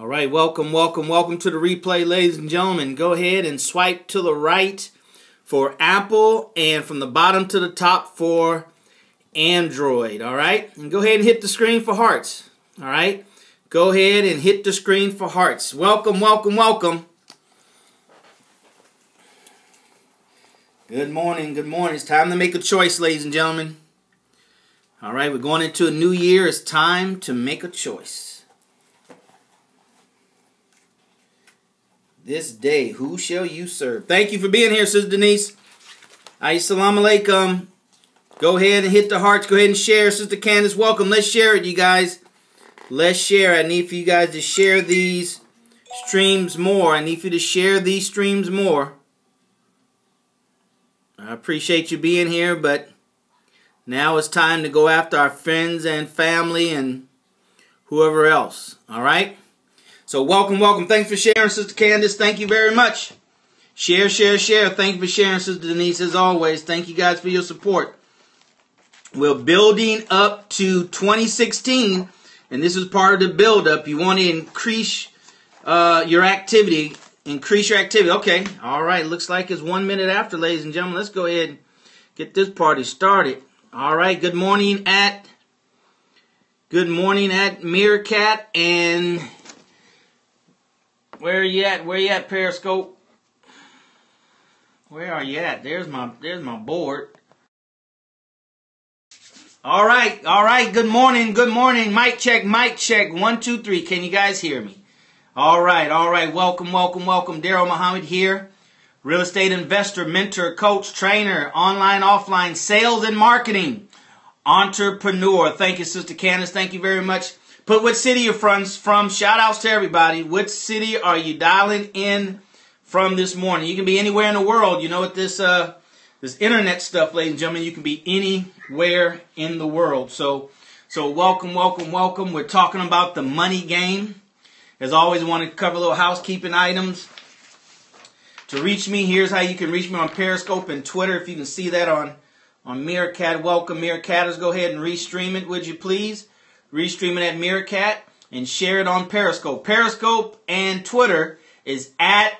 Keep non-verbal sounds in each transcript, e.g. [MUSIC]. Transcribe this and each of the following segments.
All right, welcome, welcome, welcome to the replay, ladies and gentlemen. Go ahead and swipe to the right for Apple and from the bottom to the top for Android. All right, and go ahead and hit the screen for hearts. All right, go ahead and hit the screen for hearts. Welcome, welcome, welcome. Good morning, good morning. It's time to make a choice, ladies and gentlemen. All right, we're going into a new year. It's time to make a choice. This day. Who shall you serve? Thank you for being here, Sister Denise. Assalamu alaikum. Go ahead and hit the hearts. Go ahead and share. Sister Candace, welcome. Let's share it, you guys. Let's share. I need for you guys to share these streams more. I need for you to share these streams more. I appreciate you being here, but now it's time to go after our friends and family and whoever else. All right? So welcome, welcome. Thanks for sharing, Sister Candace. Thank you very much. Share, share, share. Thank you for sharing, Sister Denise, as always. Thank you guys for your support. We're building up to 2016, and this is part of the build up. You want to increase uh, your activity, increase your activity. Okay, all right. Looks like it's one minute after, ladies and gentlemen. Let's go ahead and get this party started. All right. Good morning at good morning at Meerkat and where are you at? Where you at, Periscope? Where are you at? There's my there's my board. All right, all right. Good morning, good morning. Mic check, mic check. One, two, three. Can you guys hear me? All right, all right. Welcome, welcome, welcome. Darrell Muhammad here. Real estate investor, mentor, coach, trainer, online, offline, sales and marketing, entrepreneur. Thank you, Sister Candace. Thank you very much Put what city you're from. From shout outs to everybody. What city are you dialing in from this morning? You can be anywhere in the world. You know what this uh this internet stuff, ladies and gentlemen. You can be anywhere in the world. So so welcome, welcome, welcome. We're talking about the money game. As always, want to cover little housekeeping items. To reach me, here's how you can reach me on Periscope and Twitter. If you can see that on on Meerkat, welcome Meerkatters. Go ahead and restream it, would you please? Restream it at Meerkat, and share it on Periscope. Periscope and Twitter is at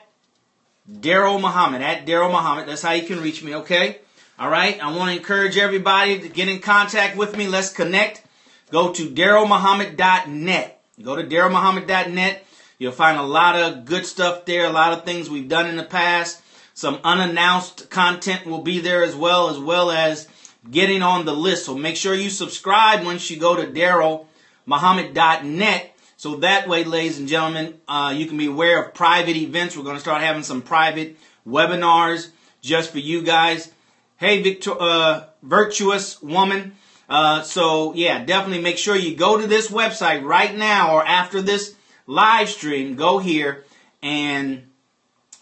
Darrell Muhammad. At Darrell Muhammad. That's how you can reach me, okay? All right. I want to encourage everybody to get in contact with me. Let's connect. Go to darrellmuhammad.net. Go to darrellmuhammad.net. You'll find a lot of good stuff there, a lot of things we've done in the past. Some unannounced content will be there as well, as well as getting on the list. So make sure you subscribe once you go to darrellmuhammad.net. So that way, ladies and gentlemen, uh, you can be aware of private events. We're going to start having some private webinars just for you guys. Hey, Victor, uh, virtuous woman. Uh, so yeah, definitely make sure you go to this website right now or after this live stream. Go here and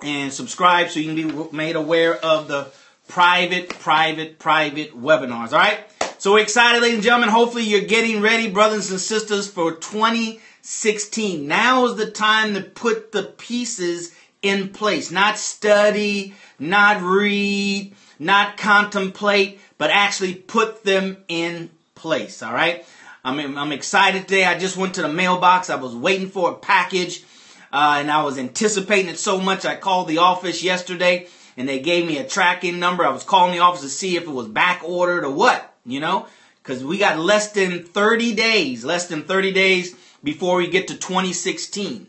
and subscribe so you can be made aware of the private, private, private webinars. All right. So we're excited, ladies and gentlemen. Hopefully you're getting ready, brothers and sisters, for 2016. Now is the time to put the pieces in place. Not study, not read, not contemplate, but actually put them in place. All right. I'm, I'm excited today. I just went to the mailbox. I was waiting for a package. Uh, and I was anticipating it so much. I called the office yesterday and they gave me a tracking number. I was calling the office to see if it was back ordered or what, you know, because we got less than 30 days, less than 30 days before we get to 2016.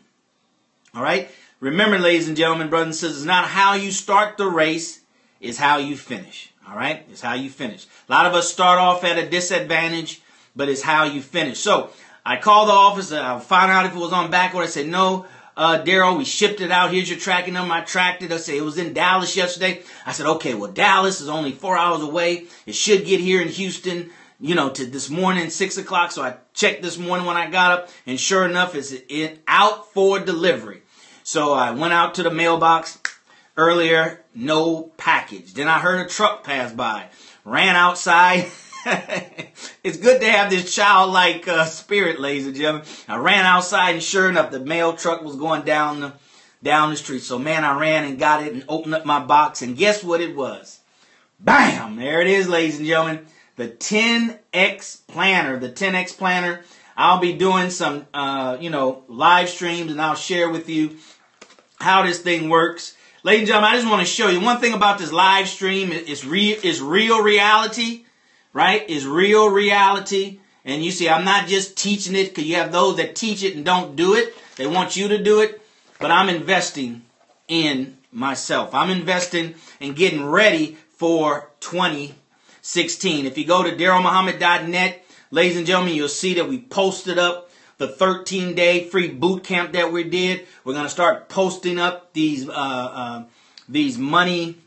All right. Remember, ladies and gentlemen, brothers and sisters, not how you start the race is how you finish. All right. It's how you finish. A lot of us start off at a disadvantage, but it's how you finish. So I called the office. I found out if it was on back order. I said, no, uh, Darrell, we shipped it out. Here's your tracking number. I tracked it. I said, it was in Dallas yesterday. I said, okay, well, Dallas is only four hours away. It should get here in Houston, you know, to this morning, six o'clock. So I checked this morning when I got up and sure enough, it's it out for delivery. So I went out to the mailbox earlier, no package. Then I heard a truck pass by, ran outside. [LAUGHS] [LAUGHS] it's good to have this childlike uh, spirit, ladies and gentlemen. I ran outside, and sure enough, the mail truck was going down the down the street. So, man, I ran and got it and opened up my box, and guess what it was? Bam! There it is, ladies and gentlemen. The 10X planner. The 10X planner. I'll be doing some, uh, you know, live streams and I'll share with you how this thing works. Ladies and gentlemen, I just want to show you one thing about this live stream. It's real, it's real reality, right? is real reality. And you see, I'm not just teaching it because you have those that teach it and don't do it. They want you to do it. But I'm investing in myself. I'm investing in getting ready for 2016. If you go to darrellmuhammad.net, ladies and gentlemen, you'll see that we posted up the 13 day free boot camp that we did. We're going to start posting up these, uh, uh, these money,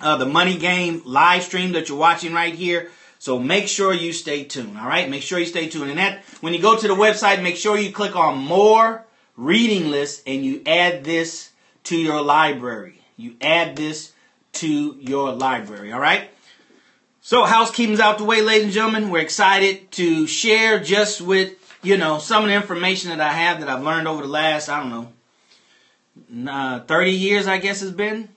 uh, the money game live stream that you're watching right here. So make sure you stay tuned. All right. Make sure you stay tuned. And that, when you go to the website, make sure you click on more reading list and you add this to your library. You add this to your library. All right. So housekeeping's out the way, ladies and gentlemen. We're excited to share just with, you know, some of the information that I have that I've learned over the last, I don't know, uh, 30 years, I guess it's been.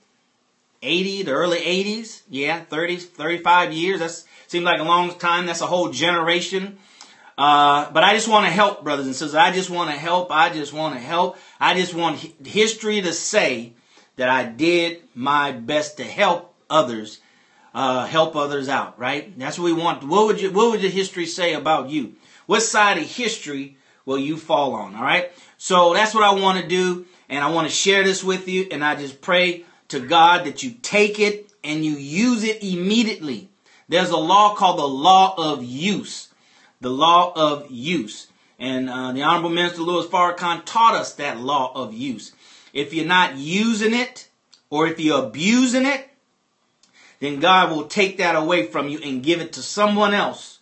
80, the early 80s. Yeah, 30, 35 years. That seems like a long time. That's a whole generation. Uh, but I just want to help, brothers and sisters. I just want to help. I just want to help. I just want history to say that I did my best to help others, uh, help others out. Right? That's what we want. What would you? What would the history say about you? What side of history will you fall on? All right. So that's what I want to do, and I want to share this with you. And I just pray to God that you take it and you use it immediately. There's a law called the law of use. The law of use. And uh, the Honorable Minister Louis Farrakhan taught us that law of use. If you're not using it, or if you're abusing it, then God will take that away from you and give it to someone else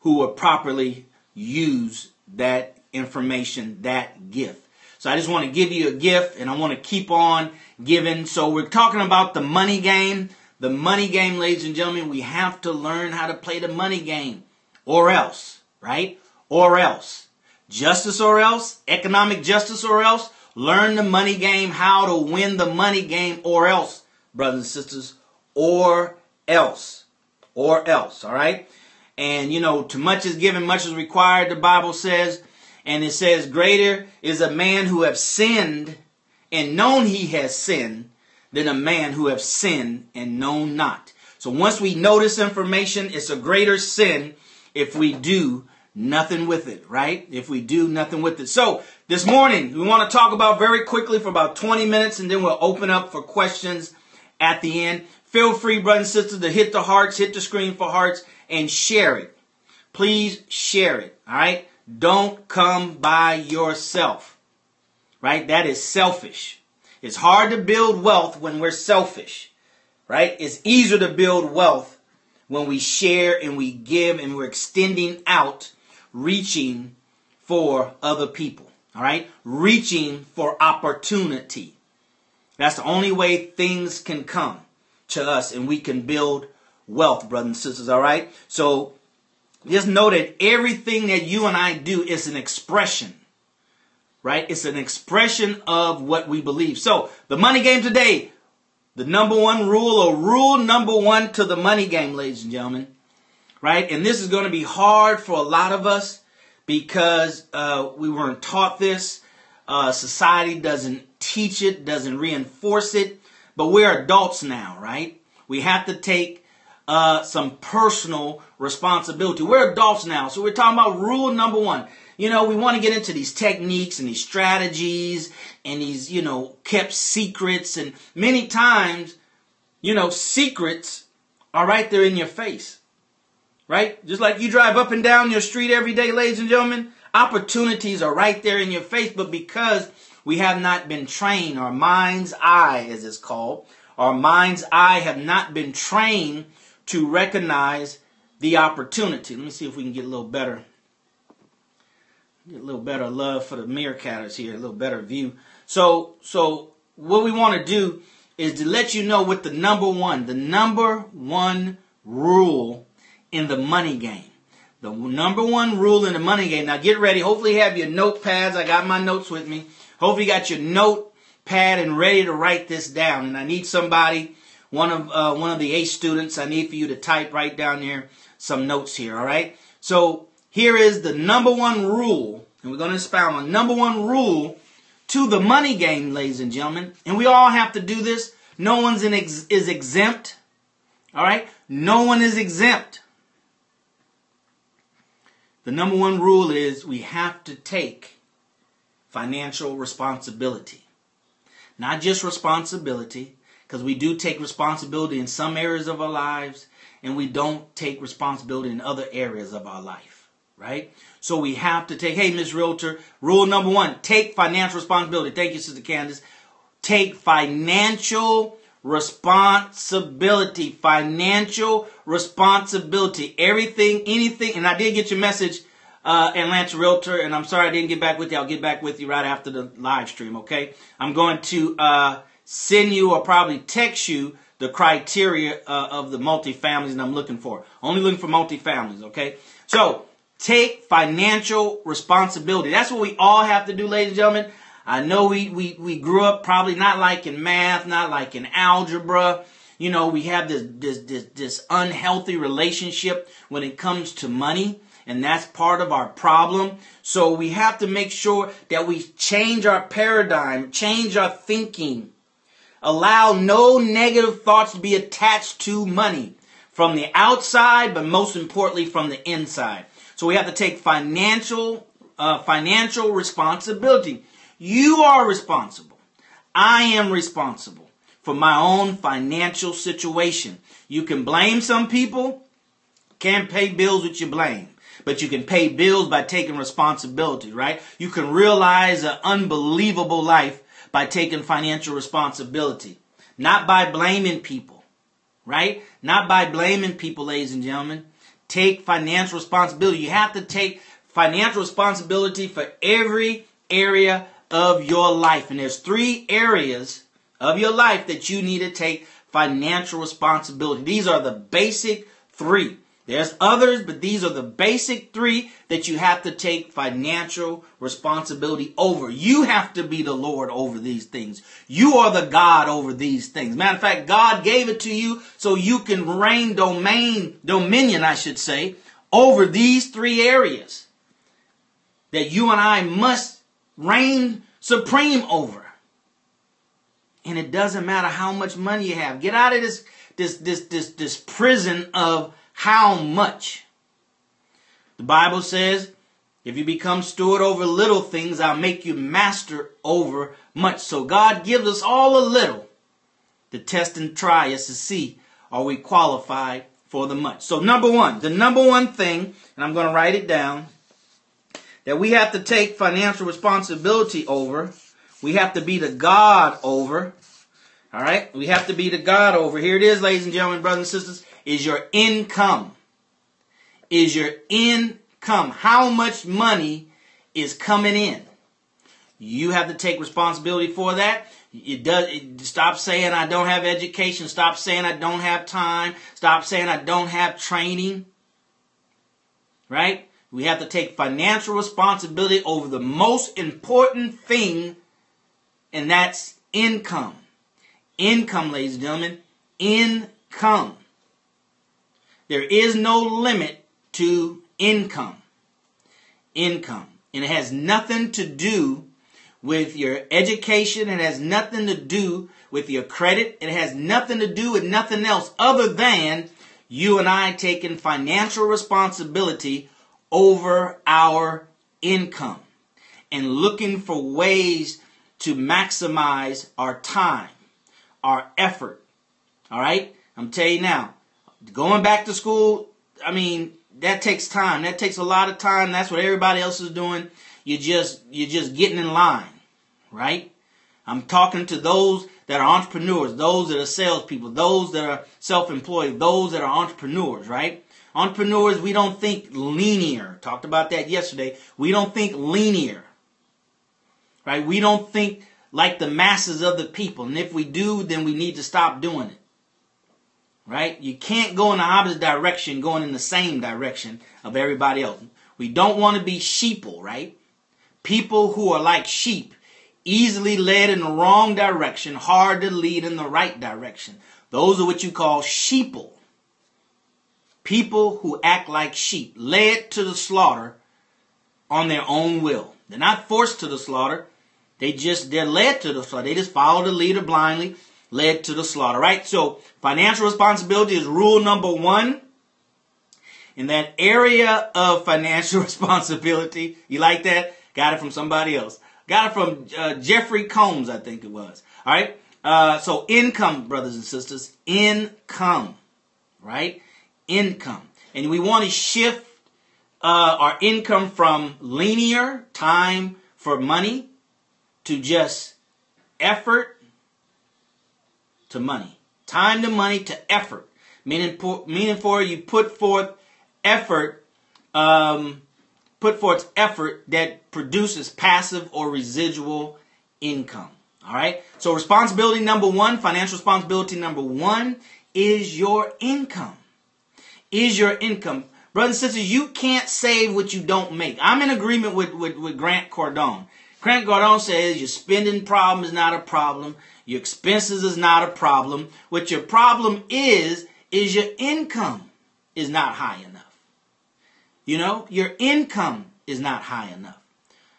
who will properly use that information, that gift. So I just want to give you a gift and I want to keep on giving. So we're talking about the money game. The money game, ladies and gentlemen, we have to learn how to play the money game or else, right? Or else. Justice or else, economic justice or else, learn the money game, how to win the money game or else, brothers and sisters, or else. Or else, all right? And you know, too much is given, much is required, the Bible says. And it says, greater is a man who have sinned and known he has sinned than a man who have sinned and known not. So once we know this information, it's a greater sin if we do nothing with it, right? If we do nothing with it. So this morning, we want to talk about very quickly for about 20 minutes and then we'll open up for questions at the end. Feel free, brothers and sisters, to hit the hearts, hit the screen for hearts and share it. Please share it, all right? Don't come by yourself, right? That is selfish. It's hard to build wealth when we're selfish, right? It's easier to build wealth when we share and we give and we're extending out, reaching for other people. All right? Reaching for opportunity. That's the only way things can come to us and we can build wealth, brothers and sisters. All right? So just know that everything that you and I do is an expression. Right? It's an expression of what we believe. So the money game today, the number one rule or rule number one to the money game, ladies and gentlemen. Right? And this is going to be hard for a lot of us because uh, we weren't taught this. Uh, society doesn't teach it, doesn't reinforce it. But we're adults now, right? We have to take uh, some personal responsibility. We're adults now, so we're talking about rule number one. You know, we want to get into these techniques and these strategies and these, you know, kept secrets. And many times, you know, secrets are right there in your face. Right? Just like you drive up and down your street every day, ladies and gentlemen, opportunities are right there in your face. But because we have not been trained, our mind's eye, as it's called, our mind's eye have not been trained to recognize the opportunity. Let me see if we can get a little better Get a little better love for the meerkatters here, a little better view. So, so what we want to do is to let you know what the number one, the number one rule in the money game. The number one rule in the money game. Now get ready. Hopefully you have your notepads. I got my notes with me. Hopefully you got your notepad and ready to write this down. And I need somebody, one of uh, one of the A students. I need for you to type right down there some notes here. All right. So here is the number one rule, and we're going to expound on number one rule to the money game, ladies and gentlemen. And we all have to do this. No one's ex- is exempt. All right? No one is exempt. The number one rule is we have to take financial responsibility. Not just responsibility, because we do take responsibility in some areas of our lives, and we don't take responsibility in other areas of our life, right? So we have to take, hey, Miss Realtor, rule number one, take financial responsibility. Thank you, Sister Candace. Take financial responsibility. Financial responsibility. Everything, anything, and I did get your message, uh, Atlanta Realtor, and I'm sorry I didn't get back with you. I'll get back with you right after the live stream, okay? I'm going to uh, send you or probably text you the criteria uh, of the multifamilies that I'm looking for. Only looking for multifamilies, okay? So, take financial responsibility. That's what we all have to do, ladies and gentlemen. I know we, we, we grew up probably not liking math, not liking algebra. You know, we have this, this, this, this unhealthy relationship when it comes to money. And that's part of our problem. So we have to make sure that we change our paradigm, change our thinking. Allow no negative thoughts to be attached to money from the outside, but most importantly from the inside. So we have to take financial, uh, financial responsibility. You are responsible. I am responsible for my own financial situation. You can blame some people, can't pay bills with your blame. But you can pay bills by taking responsibility, right? You can realize an unbelievable life by taking financial responsibility. Not by blaming people, right? Not by blaming people, ladies and gentlemen. Take financial responsibility. You have to take financial responsibility for every area of your life. And there's three areas of your life that you need to take financial responsibility. These are the basic three. There's others, but these are the basic three that you have to take financial responsibility over. You have to be the Lord over these things. You are the God over these things. Matter of fact, God gave it to you so you can reign domain, dominion, I should say, over these three areas that you and I must reign supreme over. And it doesn't matter how much money you have. Get out of this this this this this prison of how much. The Bible says, if you become steward over little things, I'll make you master over much. So God gives us all a little to test and try us to see are we qualified for the much. So number one, the number one thing, and I'm going to write it down, that we have to take financial responsibility over. We have to be the God over. All right? We have to be the God over. Here it is, ladies and gentlemen, brothers and sisters, is your income. Is your income. How much money is coming in? You have to take responsibility for that. It does. It, stop saying I don't have education. Stop saying I don't have time. Stop saying I don't have training. Right? We have to take financial responsibility over the most important thing, and that's income. Income, ladies and gentlemen. Income. There is no limit to income. Income. And it has nothing to do with your education. It has nothing to do with your credit. It has nothing to do with nothing else other than you and I taking financial responsibility over our income and looking for ways to maximize our time, our effort. All right? I'm telling you now, going back to school, I mean, that takes time. That takes a lot of time. That's what everybody else is doing. You just you're just getting in line, right? I'm talking to those that are entrepreneurs, those that are salespeople, those that are self-employed, those that are entrepreneurs, right? Entrepreneurs, we don't think linear. Talked about that yesterday. We don't think linear. Right? We don't think like the masses of the people. And if we do, then we need to stop doing it. Right? You can't go in the opposite direction going in the same direction of everybody else. We don't want to be sheeple, right? People who are like sheep, easily led in the wrong direction, hard to lead in the right direction. Those are what you call sheeple People who act like sheep, led to the slaughter on their own will. They're not forced to the slaughter. They just, they're led to the slaughter. They just follow the leader blindly, led to the slaughter, right? So financial responsibility is rule number one. In that area of financial [LAUGHS] responsibility, you like that? Got it from somebody else. Got it from uh, Jeffrey Combs, I think it was. All right. Uh, so income, brothers and sisters, income, right? Income, and we want to shift uh, our income from linear time for money to just effort to money. Time to money to effort. Meaning, meaning for you put forth effort, um, put forth effort that produces passive or residual income. All right. So responsibility number one, financial responsibility number one is your income. Is your income. Brothers and sisters, you can't save what you don't make. I'm in agreement with, with, with Grant Cardone. Grant Cardone says your spending problem is not a problem. Your expenses is not a problem. What your problem is, is your income is not high enough. You know, your income is not high enough.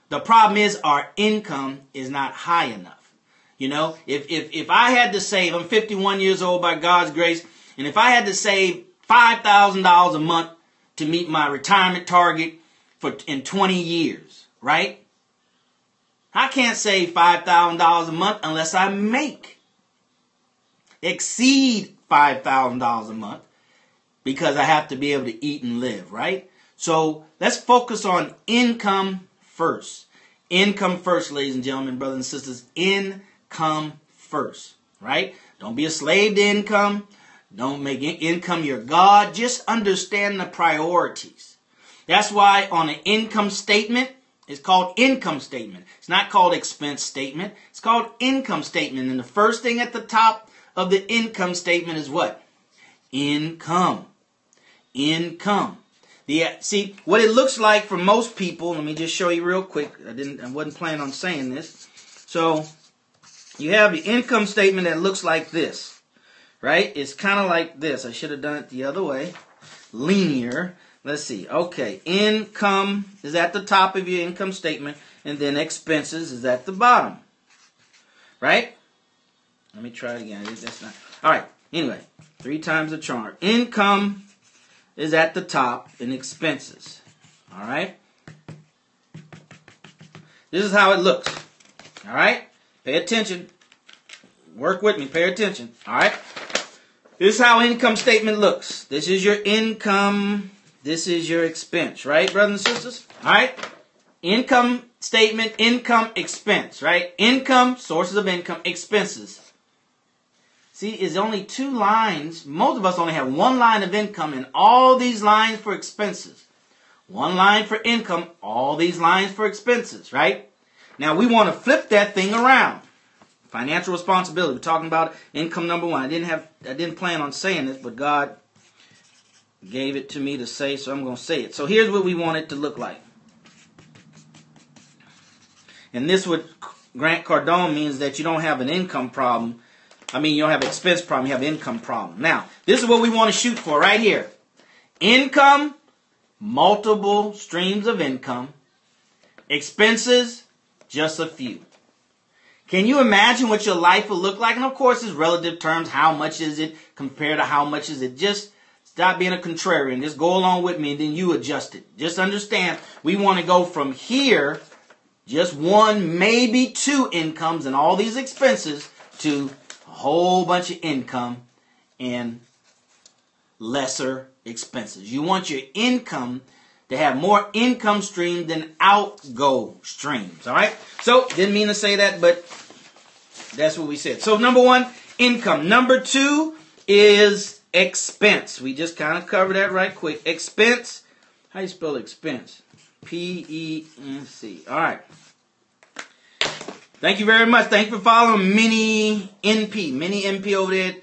The problem is our income is not high enough. You know, if, if, if I had to save, I'm 51 years old by God's grace, and if I had to save $5,000 a month to meet my retirement target for in 20 years, right? I can't save $5,000 a month unless I make exceed $5,000 a month because I have to be able to eat and live, right? So let's focus on income first. Income first, ladies and gentlemen, brothers and sisters. Income first, right? Don't be a slave to income. Don't make income your God. Just understand the priorities. That's why on an income statement, it's called income statement. It's not called expense statement. It's called income statement. And the first thing at the top of the income statement is what? Income. Income. The, see, what it looks like for most people, let me just show you real quick. I didn't I wasn't planning on saying this. So you have the income statement that looks like this right? It's kind of like this. I should have done it the other way. Linear. Let's see. Okay, income is at the top of your income statement, and then expenses is at the bottom. Right? Let me try it again. That's not. All right. Anyway, three times the charm. Income is at the top, and expenses. All right. This is how it looks. All right. Pay attention. Work with me. Pay attention. All right. This is how income statement looks. This is your income. This is your expense, right, brothers and sisters? All right. Income statement, income, expense, right? Income, sources of income, expenses. See, it's only two lines. Most of us only have one line of income and all these lines for expenses. One line for income, all these lines for expenses, right? Now we want to flip that thing around. Financial responsibility. We're talking about income number one. I didn't have I didn't plan on saying this, but God gave it to me to say, so I'm going to say it. So here's what we want it to look like. And this would Grant Cardone means that you don't have an income problem. I mean, you don't have an expense problem, you have income problem. Now, this is what we want to shoot for right here. Income, multiple streams of income. Expenses, just a few. Can you imagine what your life will look like? And of course, it's relative terms. How much is it compared to how much is it? Just stop being a contrarian. Just go along with me and then you adjust it. Just understand we want to go from here, just one, maybe two incomes and all these expenses to a whole bunch of income and lesser expenses. You want your income to have more income stream than outgo streams. All right. So didn't mean to say that, but that's what we said. So number one, income. Number two is expense. We just kind of covered that right quick. Expense. How you spell expense? P E N C. All right. Thank you very much. Thank you for following Mini NP. Mini NP over there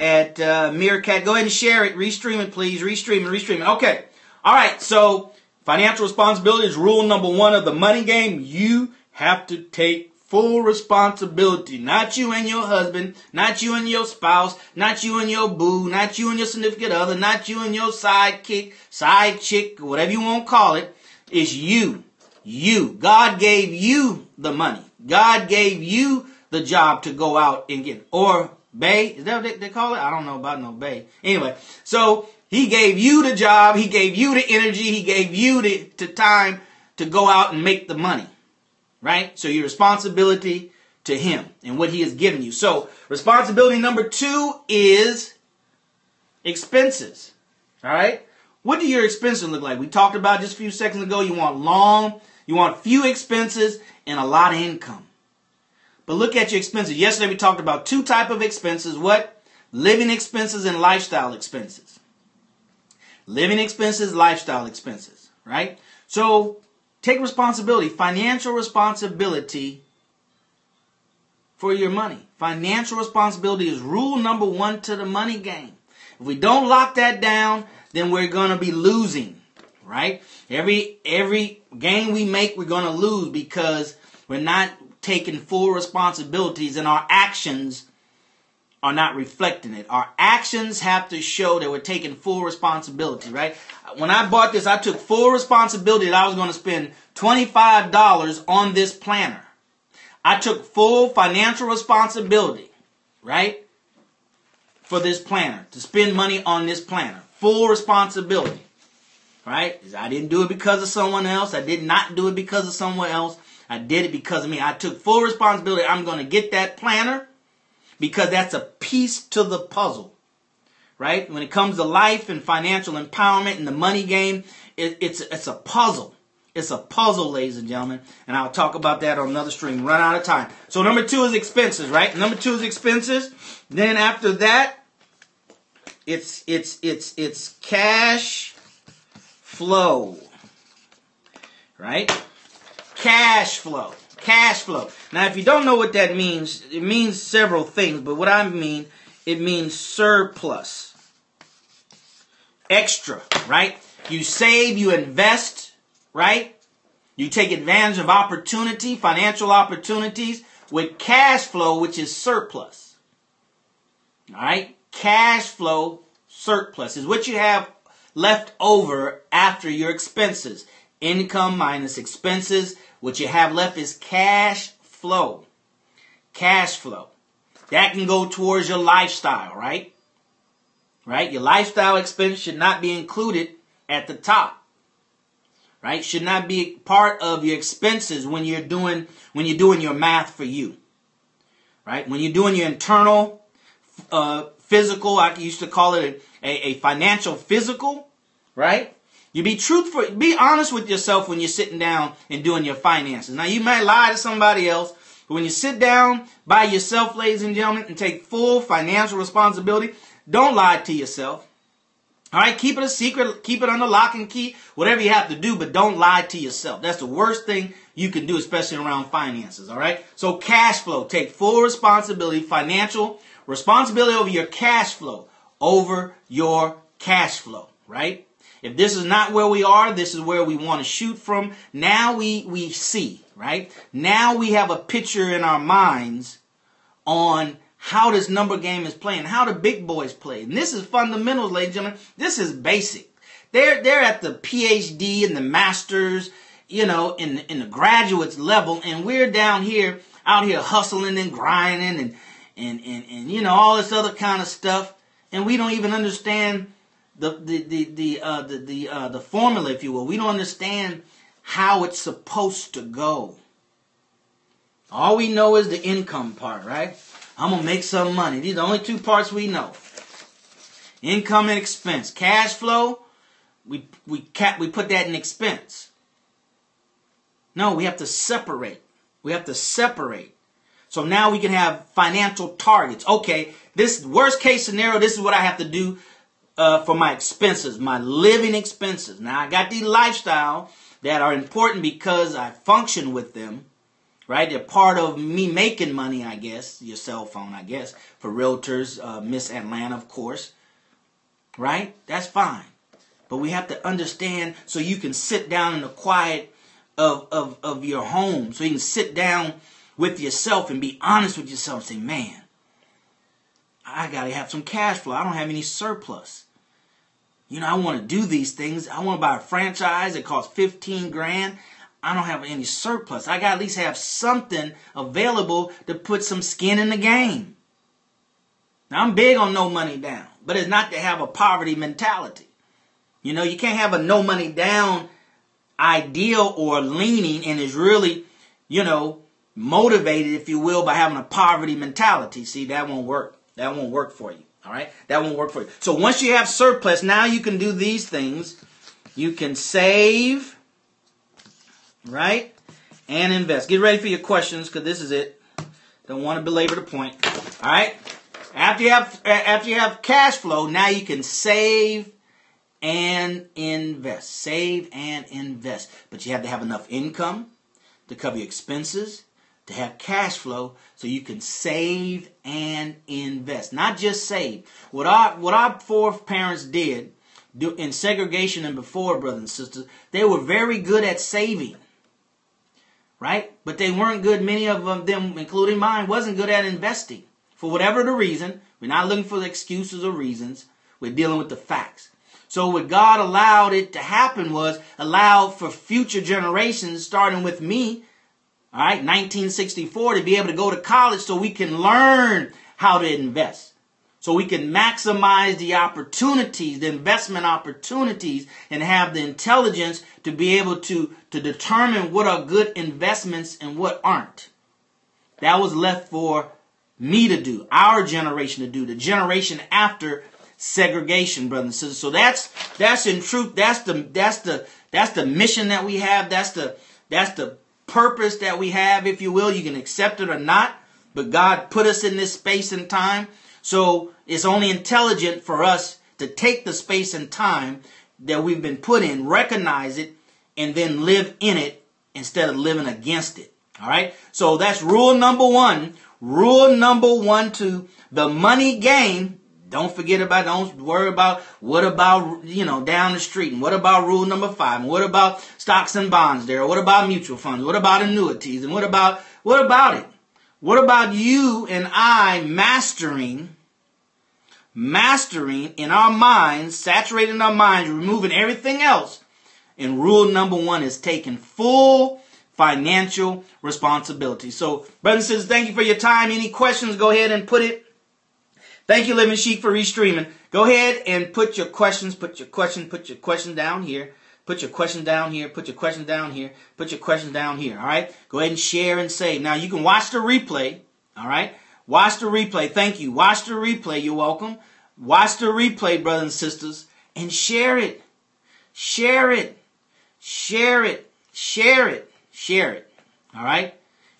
at uh, Meerkat. Go ahead and share it. Restream it, please. Restream it. Restream it. Okay. All right. So financial responsibility is rule number one of the money game. You have to take full responsibility. Not you and your husband, not you and your spouse, not you and your boo, not you and your significant other, not you and your sidekick, side chick, whatever you want to call it. It's you. You. God gave you the money. God gave you the job to go out and get. Or Bay, is that what they, call it? I don't know about no Bay. Anyway, so he gave you the job, he gave you the energy, he gave you the, the time to go out and make the money. Right? So your responsibility to him and what he has given you. So responsibility number two is expenses. All right? What do your expenses look like? We talked about just a few seconds ago. You want long, you want few expenses and a lot of income. But look at your expenses. Yesterday we talked about two type of expenses. What? Living expenses and lifestyle expenses. Living expenses, lifestyle expenses, right? So take responsibility, financial responsibility for your money. Financial responsibility is rule number one to the money game. If we don't lock that down, then we're going to be losing, right? Every every game we make, we're going to lose because we're not taking full responsibilities in our actions are not reflecting it. Our actions have to show that we're taking full responsibility, right? When I bought this, I took full responsibility that I was going to spend $25 on this planner. I took full financial responsibility, right? For this planner, to spend money on this planner. Full responsibility, right? I didn't do it because of someone else. I did not do it because of someone else. I did it because of me. I took full responsibility. I'm going to get that planner because that's a piece to the puzzle. Right? When it comes to life and financial empowerment and the money game, it, it's, it's a puzzle. It's a puzzle, ladies and gentlemen. And I'll talk about that on another stream. Run out of time. So number two is expenses, right? Number two is expenses. Then after that, it's it's it's it's cash flow. Right? Cash flow. Cash flow. Now, if you don't know what that means, it means several things, but what I mean, it means surplus. Extra, right? You save, you invest, right? You take advantage of opportunity, financial opportunities with cash flow, which is surplus. All right? Cash flow surplus is what you have left over after your expenses. Income minus expenses what you have left is cash flow. Cash flow. That can go towards your lifestyle, right? Right? Your lifestyle expense should not be included at the top. Right? Should not be part of your expenses when you're doing when you're doing your math for you. Right? When you're doing your internal uh, physical, I used to call it a, a, a financial physical, right? You be truthful, be honest with yourself when you're sitting down and doing your finances. Now you might lie to somebody else, but when you sit down by yourself, ladies and gentlemen, and take full financial responsibility, don't lie to yourself. All right, keep it a secret, keep it under lock and key, whatever you have to do, but don't lie to yourself. That's the worst thing you can do, especially around finances. All right, so cash flow, take full responsibility, financial responsibility over your cash flow, over your cash flow, right? If this is not where we are, this is where we want to shoot from. Now we, we see, right? Now we have a picture in our minds on how this number game is playing, how the big boys play. And this is fundamentals, ladies and gentlemen. This is basic. They're, they're at the PhD and the masters, you know, in, in the graduates level. And we're down here, out here hustling and grinding and, and, and, and, you know, all this other kind of stuff. And we don't even understand the the the the uh, the the, uh, the formula, if you will. We don't understand how it's supposed to go. All we know is the income part, right? I'm gonna make some money. These are the only two parts we know. Income and expense. Cash flow, we we cap we put that in expense. No, we have to separate. We have to separate. So now we can have financial targets. Okay, this worst case scenario, this is what I have to do uh, for my expenses, my living expenses. Now I got these lifestyle that are important because I function with them, right? They're part of me making money, I guess. Your cell phone, I guess, for realtors, uh, Miss Atlanta, of course, right? That's fine, but we have to understand so you can sit down in the quiet of of of your home, so you can sit down with yourself and be honest with yourself. And say, man, I got to have some cash flow. I don't have any surplus. You know, I want to do these things. I want to buy a franchise that costs 15 grand. I don't have any surplus. I got to at least have something available to put some skin in the game. Now, I'm big on no money down, but it's not to have a poverty mentality. You know, you can't have a no money down ideal or leaning and is really, you know, motivated, if you will, by having a poverty mentality. See, that won't work. That won't work for you. All right? That won't work for you. So once you have surplus, now you can do these things. You can save, right? And invest. Get ready for your questions because this is it. Don't want to belabor the point. All right? After you have after you have cash flow, now you can save and invest. Save and invest. But you have to have enough income to cover your expenses, to have cash flow so you can save and invest. Not just save. What our what our foreparents did do in segregation and before, brothers and sisters, they were very good at saving. Right? But they weren't good, many of them, including mine, wasn't good at investing. For whatever the reason, we're not looking for the excuses or reasons. We're dealing with the facts. So what God allowed it to happen was allowed for future generations, starting with me, all right, 1964, to be able to go to college so we can learn how to invest. So we can maximize the opportunities, the investment opportunities, and have the intelligence to be able to, to determine what are good investments and what aren't. That was left for me to do, our generation to do, the generation after segregation, brothers and sisters. So that's that's in truth, that's the that's the that's the mission that we have. That's the that's the purpose that we have, if you will. You can accept it or not, but God put us in this space and time. So it's only intelligent for us to take the space and time that we've been put in, recognize it, and then live in it instead of living against it. All right. So that's rule number one. Rule number one to the money game. Don't forget about, don't worry about what about, you know, down the street. And what about rule number five? And what about stocks and bonds there? What about mutual funds? What about annuities? And what about, what about it? What about you and I mastering, mastering in our minds, saturating our minds, removing everything else? And rule number one is taking full financial responsibility. So, brothers and sisters, thank you for your time. Any questions, go ahead and put it. Thank you, Living Sheep, for restreaming. Go ahead and put your questions, put your question, put your question down here. Put your question down here. Put your question down here. Put your question down here. All right. Go ahead and share and save. Now you can watch the replay. All right. Watch the replay. Thank you. Watch the replay. You're welcome. Watch the replay, brothers and sisters, and share it. Share it. Share it. Share it. Share it. All right?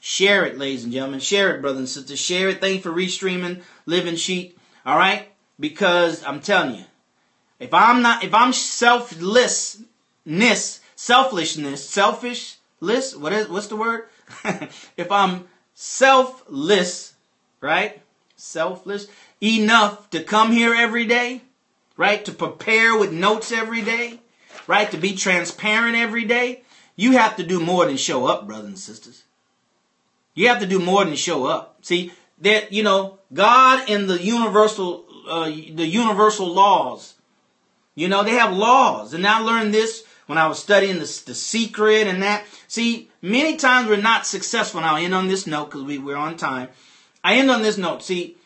Share it, ladies and gentlemen. Share it, brothers and sisters. Share it. Thank you for restreaming Living Sheep. All right? Because I'm telling you, if I'm not, if I'm selflessness, selfishness, selfishless, what is, what's the word? [LAUGHS] if I'm selfless, right? Selfless enough to come here every day, right? To prepare with notes every day, right? To be transparent every day, you have to do more than show up, brothers and sisters. You have to do more than show up. See, that, you know, God and the universal, uh, the universal laws, you know, they have laws. And I learned this when I was studying the, the secret and that. See, many times we're not successful. Now, I'll end on this note because we, we're on time. I end on this note. See,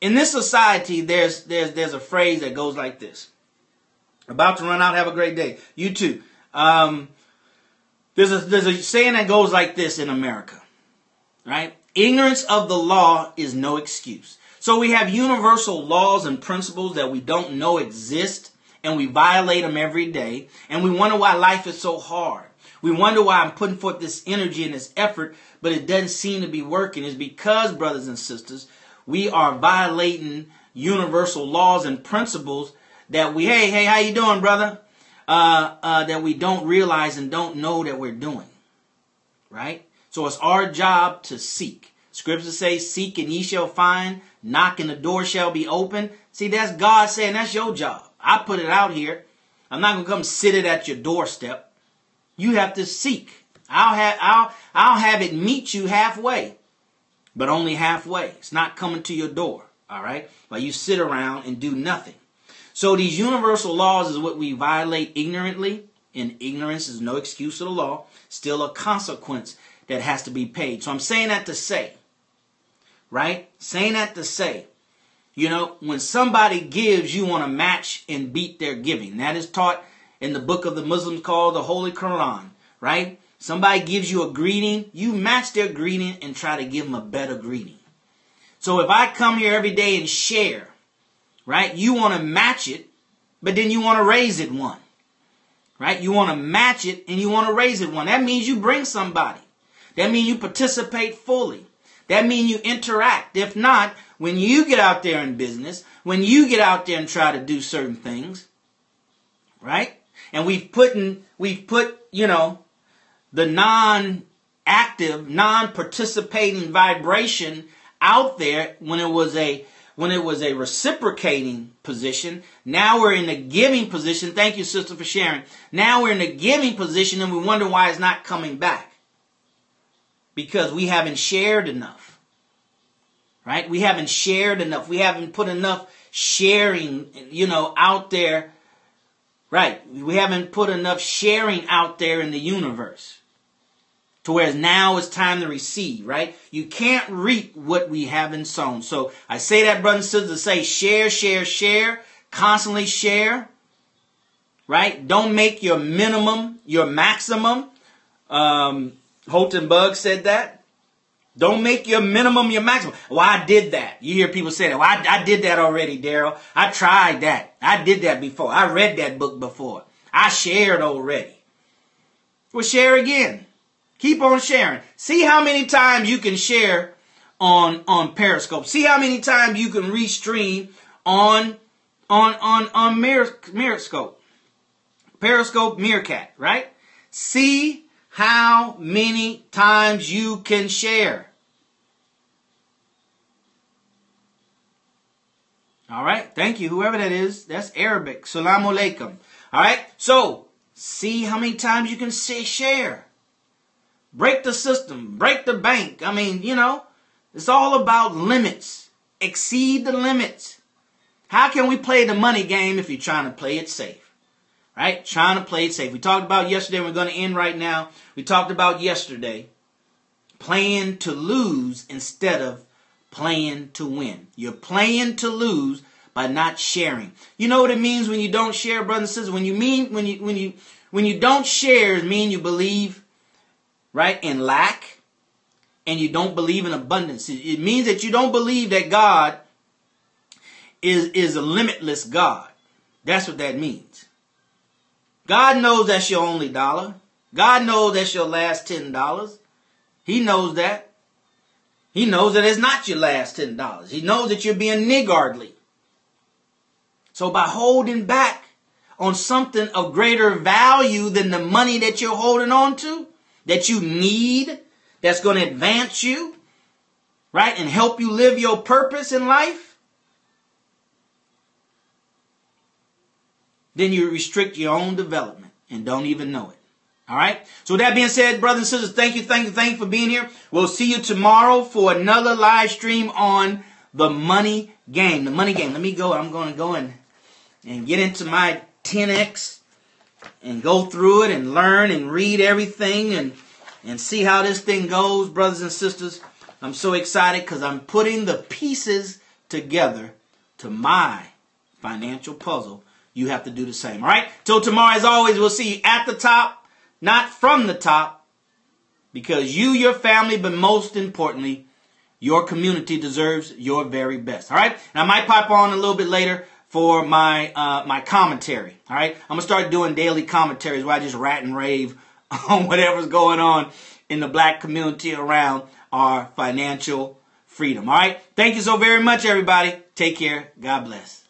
in this society, there's, there's, there's a phrase that goes like this. About to run out. Have a great day. You too. Um, there's a there's a saying that goes like this in America, right? Ignorance of the law is no excuse. So we have universal laws and principles that we don't know exist, and we violate them every day, and we wonder why life is so hard. We wonder why I'm putting forth this energy and this effort, but it doesn't seem to be working. It's because, brothers and sisters, we are violating universal laws and principles that we, hey, hey, how you doing, brother? Uh, uh, that we don't realize and don't know that we're doing. Right? So it's our job to seek. Scriptures say, Seek and ye shall find, knock and the door shall be open. See, that's God saying that's your job. I put it out here. I'm not to come sit it at your doorstep. You have to seek. I'll have I'll I'll have it meet you halfway, but only halfway. It's not coming to your door. All right, while you sit around and do nothing. So these universal laws is what we violate ignorantly, and ignorance is no excuse to the law. Still a consequence that has to be paid. So I'm saying that to say, right? Saying that to say, you know, when somebody gives, you want to match and beat their giving. That is taught in the book of the Muslims called the Holy Quran, right? Somebody gives you a greeting, you match their greeting and try to give them a better greeting. So if I come here every day and share, right, you want to match it, but then you want to raise it one, right? You want to match it and you want to raise it one. That means you bring somebody. That means you participate fully. That means you interact. If not, when you get out there in business, when you get out there and try to do certain things, right? And we've put in, we've put, you know, the non-active, non-participating vibration out there when it was a when it was a reciprocating position. Now we're in a giving position. Thank you, sister, for sharing. Now we're in a giving position and we wonder why it's not coming back. Because we haven't shared enough. Right? We haven't shared enough. We haven't put enough sharing, you know, out there. Right. We haven't put enough sharing out there in the universe to whereas now it's time to receive, right? You can't reap what we haven't sown. So I say that, brothers and sisters, to say share, share, share, constantly share, right? Don't make your minimum your maximum. Um, Holton Buggs said that. Don't make your minimum your maximum. Well, I did that. You hear people say that. Well, I, I did that already, Darrell. I tried that. I did that before. I read that book before. I shared already. Well, share again. Keep on sharing. See how many times you can share on on Periscope. See how many times you can restream on on on on Periscope. Periscope Meerkat, right? See how many times you can share. All right, thank you, whoever that is. That's Arabic. Salam alaikum. All right, so see how many times you can say share. Break the system, break the bank. I mean, you know, it's all about limits. Exceed the limits. How can we play the money game if you're trying to play it safe? Right? Trying to play it safe. We talked about yesterday, we're going to end right now. We talked about yesterday playing to lose instead of playing to win. You're playing to lose by not sharing. You know what it means when you don't share, brothers and sisters? When you mean when you when you when you don't share, it mean you believe right, in lack, and you don't believe in abundance. It means that you don't believe that God is, is a limitless God. That's what that means. God knows that's your only dollar. God knows that's your last ten dollars. He knows that. He knows that it's not your last ten dollars. He knows that you're being niggardly. So by holding back on something of greater value than the money that you're holding on to, that you need that's going to advance you, right, and help you live your purpose in life, then you restrict your own development and don't even know it. All right. So with that being said, brothers and sisters, thank you, thank you, thank you for being here. We'll see you tomorrow for another live stream on the money game. The money game. Let me go. I'm going to go and, and get into my 10x and go through it and learn and read everything and and see how this thing goes, brothers and sisters. I'm so excited because I'm putting the pieces together to my financial puzzle. You have to do the same. All right. Till tomorrow, as always, we'll see you at the top, not from the top, because you, your family, but most importantly, your community deserves your very best. All right. And I might pop on a little bit later for my uh, my commentary. All right, I'm gonna start doing daily commentaries where I just rat and rave [LAUGHS] on whatever's going on in the black community around our financial freedom. All right, thank you so very much, everybody. Take care. God bless.